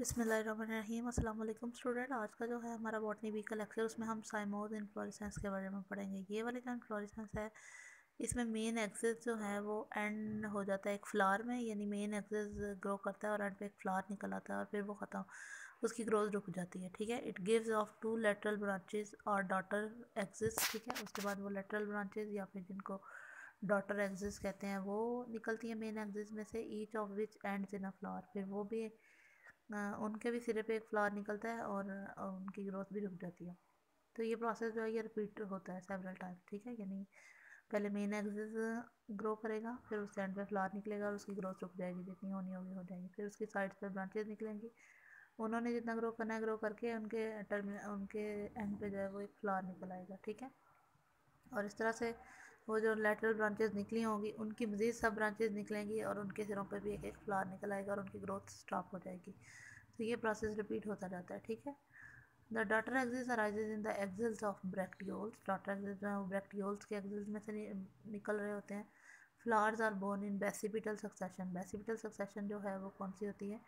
बिसमीम अल्लाम स्टूडेंट, आज का जो है हमारा बॉटनी वीक का लेक्चर, उसमें हम साइमोज इन्फ्लोरेसेंस के बारे में पढ़ेंगे। ये वाली जो इन्फ्लोरेसेंस है, इसमें मेन एक्सिस जो है वो एंड हो जाता है एक फ्लावर में, यानी मेन एक्सिस ग्रो करता है और एंड पे एक फ्लावर निकल आता है और फिर वो ख़त्म, उसकी ग्रोथ रुक जाती है, ठीक है? It gives off two lateral branches और डॉटर एक्सिस ठीक है? उसके बाद वो लेटरल ब्रांचेस या फिर जिनको डॉटर एक्सिस कहते हैं, वो निकलती है मेन एक्सिस में से each of which ends in a flower फिर वो भी उनके भी सिरे पे एक फ्लावर निकलता है और उनकी ग्रोथ भी रुक जाती है। तो ये प्रोसेस जो है, ये रिपीट होता है सेवरल टाइम ठीक है? यानी पहले मेन एक्सिस ग्रो करेगा, फिर उस एंड पे फ्लावर निकलेगा और उसकी ग्रोथ रुक जाएगी, जितनी होनी होगी, हो जाएगी। फिर उसकी साइड्स पे ब्रांचेज निकलेंगी। उन्होंने जितना ग्रो करना है ग्रो करके उनके टर्मिनल उनके एंड पे जो है, वो एक फ्लावर निकल आएगा, ठीक है? और इस तरह से वो जो लेटरल ब्रांचेस निकली होंगी, उनकी मज़ीद सब ब्रांचेस निकलेंगी और उनके सिरों पर भी एक एक फ्लावर निकल आएगा और उनकी ग्रोथ स्टॉप हो जाएगी। तो ये प्रोसेस रिपीट होता जाता है, ठीक है? The daughter axis arises in the axils of bracteoles daughter axis जो है वो ब्रैक्टियोल्स के एक्सिल्स में से निकल रहे होते हैं। Flowers are borne in basipetal succession basipetal succession जो है वो कौन सी होती है?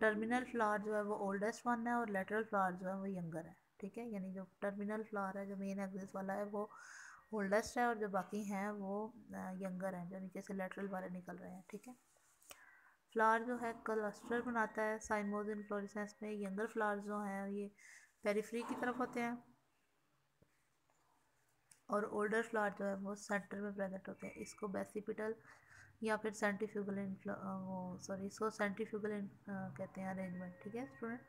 टर्मिनल फ्लावर जो है वो ओल्डेस्ट वन है और लेटरल फ्लावर जो है वो यंगर है, ठीक है? यानी जो टर्मिनल फ्लावर है, जो मेन एक्सिस वाला है, वो ओल्डेस्ट है और जो बाकी हैं वो यंगर हैं, जो नीचे से लेटरल वाले निकल रहे हैं, ठीक है? फ्लावर जो है क्लस्टर बनाता है साइमोज इन्फ्लोरेसेंस में यंगर फ्लावर जो हैं, ये पेरीफ्री की तरफ़ होते हैं। और ओल्डर फ्लावर जो है वो सेंटर में प्रेजेंट होते हैं। इसको बेसिपिटल या फिर सेंटिफ्यूगल वो सॉरी इसको सेंटिफ्यूगल कहते हैं अरेंजमेंट ठीक है स्टूडेंट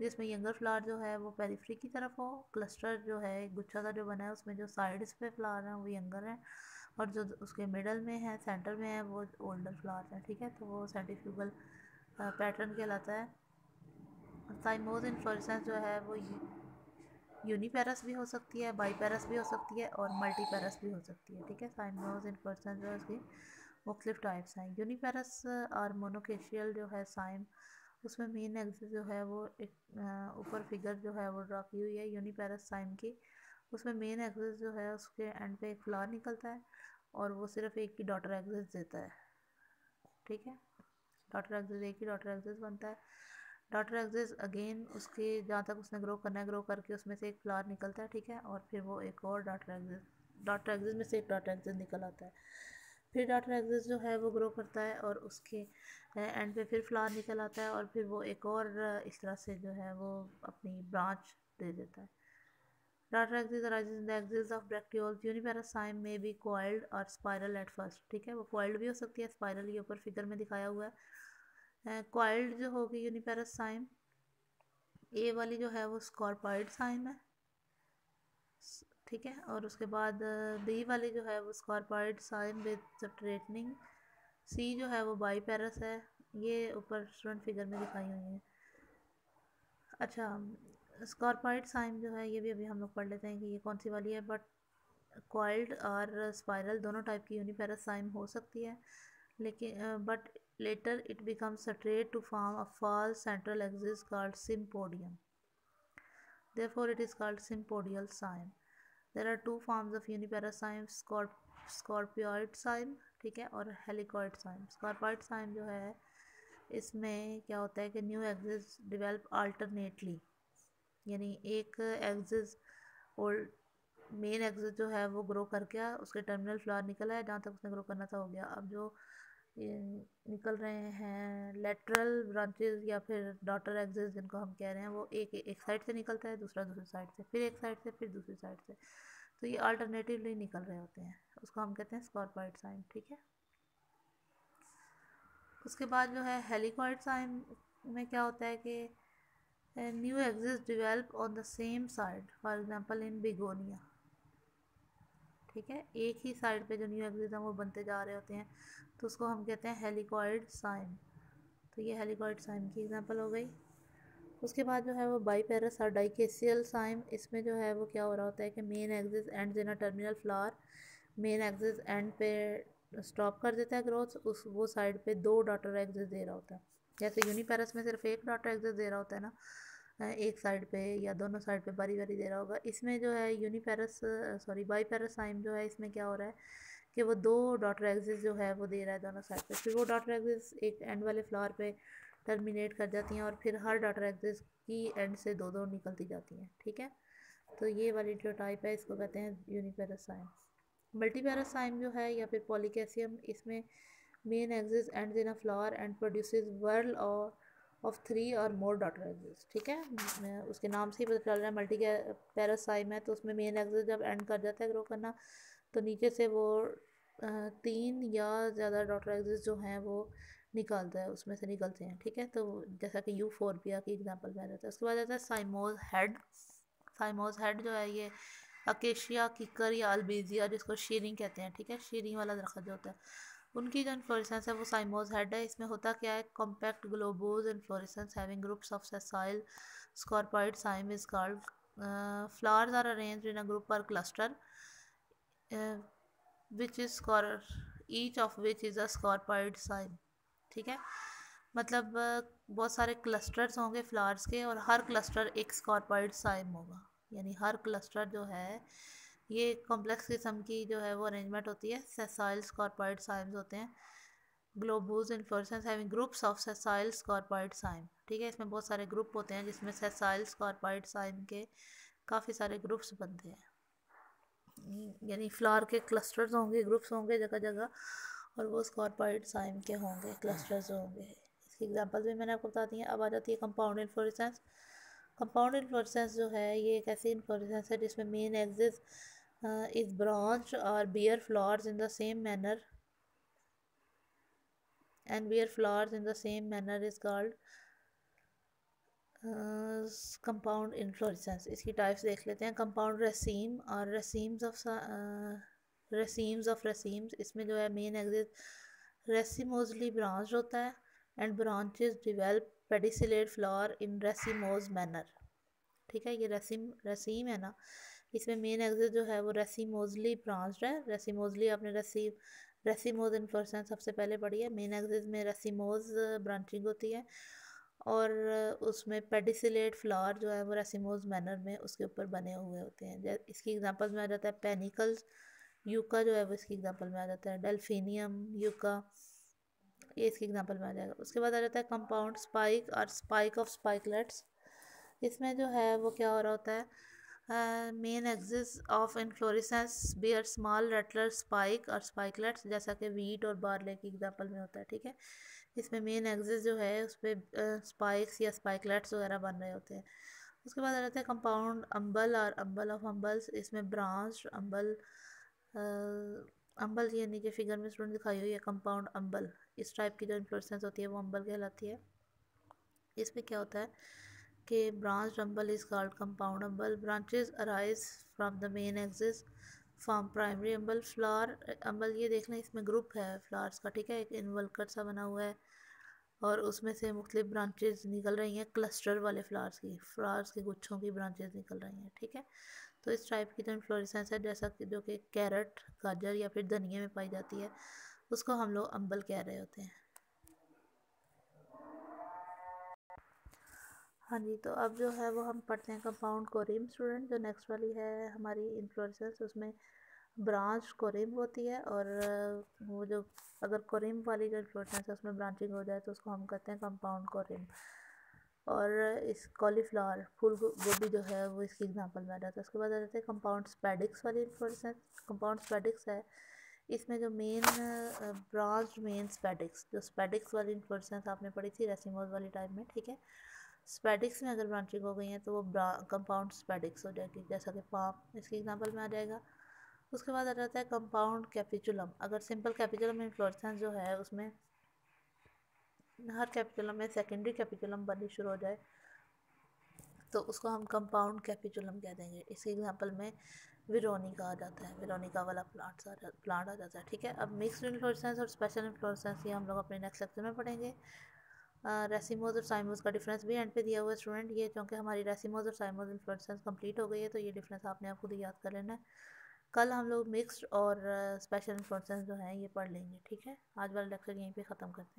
जिसमें यंगर फ्लावर जो है, वो पेरीफ्री की तरफ़ हो क्लस्टर जो है गुच्छा सा जो बना है, उसमें जो साइड्स पे फ्लावर हैं, वो यंगर हैं और जो उसके मिडल में है सेंटर में है, वो ओल्डर फ्लावर है, ठीक है? तो वो सेंटिफ्यूगल पैटर्न कहलाता है। साइमोज इन्फ्लोरेसेंस जो है, वो यूनिपेरस भी हो सकती है बाईपेरस भी हो सकती है और मल्टीपेरस भी हो सकती है, ठीक है? साइमोज इन्फ्लोरेसेंस जो है, उसकी मुख्तलिफ़ टाइप्स हैं। यूनिपेरस और मोनोकेशियल जो है साइम उसमें मेन एक्सिस जो है वो एक ऊपर फिगर जो है वो ड्रा की हुई है यूनिपेरस साइन की। उसमें मेन एक्सिस जो है उसके एंड पे एक फ्लावर निकलता है और वो सिर्फ़ एक ही डॉटर एक्सिस देता है। ठीक है? डॉटर एक्सिस एक ही डॉटर एक्सिस बनता है। डॉटर एक्सिस अगेन उसके जहाँ तक उसने ग्रो करना है ग्रो करके उसमें से एक फ्लावर निकलता है, ठीक है? और फिर वो एक और डॉटर एक्सिस डॉटर एक्सिस में से एक डॉटर एक्सिस निकल आता है। फिर डॉटर एक्सिस जो है वो ग्रो करता है और उसके एंड पे फिर फ्लावर निकल आता है और फिर वो एक और इस तरह से जो है वो अपनी ब्रांच दे देता है। Daughter axis arises the axis of bracteoles uniparous cyme में भी कोइल्ड और स्पायरल एट फ़र्स्ट ठीक है? वो कोइल्ड भी हो सकती है स्पायरल ये ऊपर फिगर में दिखाया हुआ है। कोइल्ड जो होगी यूनिपेरासाइम ए वाली जो है वो स्कॉर्पाइड साइम है। ठीक है? और उसके बाद बी वाली जो है वो स्कॉर्पाइड साइन विद स्ट्रेटनिंग सी जो है वो बाई पैरस है। ये ऊपर स्टूडेंट फिगर में दिखाई हुई है। अच्छा स्कॉर्पाइड साइन जो है, ये भी अभी हम लोग पढ़ लेते हैं कि ये कौन सी वाली है बट क्वाइल्ड और स्पायरल दोनों टाइप की यूनिपेरस साइन हो सकती है। लेकिन but later it become straight to form a false central axis called sympodium therefore, it is called sympodial sign. There are two forms of uniparasime scorp, scorpioid sign, ठीक है, और helicoid Saim scorpioid Saim जो है, इसमें क्या होता है कि न्यू एग्जिस डिवेल्प अल्टरनेटली यानी एक एग्जिस ओल्ड मेन एग्जिस जो है, वो ग्रो करके उसके टर्मिनल फ्लावर निकला है, जहाँ तक उसने ग्रो करना था, हो गया. अब जो निकल रहे हैं लेटरल ब्रांचेस या फिर डॉटर एग्जिस जिनको हम कह रहे हैं, वो एक एक साइड से निकलता है, दूसरा दूसरी साइड से, फिर एक साइड से, फिर दूसरी साइड से। तो ये अल्टरनेटिवली निकल रहे होते हैं। उसको हम कहते हैं स्कॉर्पाइड साइन ठीक है? उसके बाद जो है हेलिकॉइड साइन में क्या होता है कि new axes develop on the same side for example in begonia ठीक है? एक ही साइड पे जो न्यू एग्जिस्ट हैं, वो बनते जा रहे होते हैं। तो उसको हम कहते हैं हेलिकॉइड साइन तो ये हेलिकॉइड साइन की एग्जांपल हो गई। उसके बाद जो है वो बाई पैरस और डाइकेसियल साइम इसमें जो है वो क्या हो रहा होता है कि main axis end in terminal flower main axis end पे स्टॉप कर देता है ग्रोथ उस, वो साइड पे दो डॉटर एक्सिस दे रहा होता है। जैसे यूनिपेरस में सिर्फ़ एक डॉटर एक्सिस दे रहा होता है ना एक साइड पे या दोनों साइड पे बारी बारी दे रहा होगा। इसमें जो है यूनिपेरस सॉरी बाई पैरासाइम जो है, इसमें क्या हो रहा है कि वो दो डॉटर एक्सिस जो है, वो दे रहा है दोनों साइड पे। फिर वो डॉटर एक्सिस एक एंड वाले फ्लावर पे टर्मिनेट कर जाती हैं और फिर हर डाटर एक्सिस की एंड से दो दो निकलती जाती हैं, ठीक है? तो ये वाली जो टाइप है, इसको कहते हैं यूनिपेरासाइम मल्टीपेरासाइम जो है या फिर पॉलीकेसियम इसमें main axis end in a flower and produces whorl or of three or more daughter excess ठीक है? उसके नाम से ही पता चल रहा है मल्टी पैरासाइम है तो उसमें मेन एग्जिस जब एंड कर जाता है ग्रो करना तो नीचे से वो तीन या ज़्यादा डॉटर एग्जिस जो हैं वो निकालता है, उसमें से निकलते हैं, ठीक है? तो जैसा कि यू फोरबिया की एग्जांपल में जाता है। उसके बाद आता है साइमोज हेड साइमोज हेड जो है ये अकेशिया किकर या अल्बेजिया जिसको शीरिंग कहते हैं, ठीक है? शीरिंग वाला दरख्त जो होता है। उनकी जो इन्फ्लोरेसेंस है वो साइमोज हेड है। इसमें होता क्या है? Compact globose inflorescence having groups of sessile scorpioid cyme is called flowers are arranged in a group पर cluster which is score each of which is a scorpioid cyme ठीक है? मतलब बहुत सारे क्लस्टर्स होंगे फ्लावर्स के और हर क्लस्टर एक स्कॉर्पाइड साइम होगा। यानी हर क्लस्टर जो है ये कॉम्प्लेक्स किस्म की जो है वो अरेंजमेंट होती है सेसाइल स्कॉर्पाइड साइम्स होते हैं। Globose inflorescence having groups of sessile scorpioid cyme ठीक है? इसमें बहुत सारे ग्रुप होते हैं जिसमें सेसाइल स्कॉर्पाइड साइम के काफ़ी सारे ग्रुप्स बनते हैं। यानी फ्लावर के क्लस्टर्स होंगे ग्रुप्स होंगे जगह जगह और वो स्कॉर्पाइड साइम के होंगे क्लस्टर्स होंगे। इसकी एग्जांपल्स भी मैंने आपको बता दी हैं। अब आ जाती है कंपाउंड इन्फ्लोरेंस कंपाउंड इन्फ्लोरेंस जो है, ये एक ऐसी इन्फ्लोरेंस है जिसमें main axis uh, is branched or bear flowers in the same manner? And bear flowers in the same manner is called compound uh, inflorescence इसकी टाइप्स देख लेते हैं। कंपाउंड रेसीम और रेसीम्स ऑफ़ रेसीम्स ऑफ़ रेसीम्स इसमें जो है मेन एग्जिट रेसीमोजली ब्रांच होता है and branches develop pedicellate flower in racemose manner ठीक है? ये रेसीम रेसीम है ना? इसमें मेन एग्जिट जो है वो रेसी मोजली ब्रांच है। रेसी मोजली आपने रेसी रेसी मोज सबसे पहले पढ़ी है। मेन एग्जिट में रेसी मोज ब्रांचिंग होती है। और उसमें पेडिसिलेट फ्लावर जो है वो रेसीमोज मैनर में उसके ऊपर बने हुए होते हैं। इसकी एग्जांपल में आ जाता है पेनिकल्स यूका जो है वो इसकी एग्जांपल में आ जाता है। डेल्फिनियम यूका ये इसकी एग्जांपल में आ जाएगा। उसके बाद आ जाता है कंपाउंड स्पाइक और स्पाइक ऑफ़ स्पाइकलेट्स इसमें जो है वो क्या हो रहा होता है? Main axis of inflorescence bear small रेटलर spike और स्पाइकलेट्स जैसा कि वीट और बारले की एग्जांपल में होता है, ठीक है? इसमें मेन एक्सिस जो है उस पर स्पाइक्स या स्पाइकलेट्स वगैरह बन रहे होते हैं। उसके बाद आ जाता है कंपाउंड अम्बल और अम्बल ऑफ़ अम्बल्स इसमें ब्रांच अम्बल अम्बल ये नीचे फिगर में स्टूडेंट दिखाई हुई है कंपाउंड अम्बल इस टाइप की जो इन्फ्लोरेंस होती है, वो अम्बल कहलाती है। इसमें क्या होता है? के branch umbel is called compound umbel branches arise from the main axis form primary umbel flower umbel ये देख लें, इसमें ग्रुप है फ्लावर्स का, ठीक है? एक इनवलकर सा बना हुआ है और उसमें से मुख्तलिफ़ ब्रांचेज निकल रही हैं क्लस्टर वाले फ्लावर्स की फ्लावर्स के गुच्छों की ब्रांचेज निकल रही हैं, ठीक है? तो इस टाइप की जो इन्फ्लोरेसेंस है, जैसा कि जो कि कैरेट गाजर या फिर धनिया में पाई जाती है, उसको हम लोग अम्बल कह रहे होते हैं। हाँ जी तो अब जो है वो हम पढ़ते हैं कंपाउंड कोरिम स्टूडेंट जो नेक्स्ट वाली है हमारी इन्फ्लोरेंस उसमें ब्रांच कोरिम होती है और वो जो अगर कोरिम वाली जो इन्फ्लोरेंस है, उसमें ब्रांचिंग हो जाए तो उसको हम कहते हैं कंपाउंड कोरिम और इस कॉलीफ्लावर फूल गोभी जो है वो इसकी एग्जांपल में आ जाता है। उसके बाद आ जाते हैं कंपाउंड स्पेडिक्स वाली इन्फ्लोरेंस कंपाउंड स्पेडिक्स है। इसमें जो मेन ब्रांच मेन स्पेडिक्स जो स्पेडिक्स वाली इन्फ्लोरेंस आपने पढ़ी थी रेसिमोज वाली टाइप में, ठीक है? स्पेडिक्स में अगर ब्रांचिंग हो गई है तो वो कंपाउंड स्पेडिक्स हो जाएगी, जैसा कि पाम इसकी एग्जांपल में आ जाएगा। उसके बाद आ जाता है कंपाउंड कैपिचुलम अगर सिंपल कैपिचुलम इन्फ्लोरेंस जो है, उसमें हर कैपिचुलम में सेकेंडरी कैपिचुलम बननी शुरू हो जाए तो उसको हम कंपाउंड कैपिचुलम कह देंगे। इसकी एग्जांपल में विरोनिका आ जाता है। विरोनिका वाला प्लांट्स आ प्लांट आ जाता है, ठीक है? अब मिक्सड इन्फ्लोरेंस और स्पेशल इन्फ्लोरेंस ये हम लोग अपने नेक्स्ट लेक्चर में पढ़ेंगे। रेसिमोज और साइमोज का डिफरेंस भी एंड पे दिया हुआ है स्टूडेंट ये क्योंकि हमारी रेसिमोज और साइमोज इन्फ्लोरेंस कंप्लीट हो गई है तो ये डिफरेंस आपने आप खुद याद कर लेना है। कल हम लोग मिक्सड और स्पेशल इन्फ्लोरेंस जो हैं, ये पढ़ लेंगे, ठीक है? आज वाला लेक्चर यहीं पर ख़त्म करते हैं।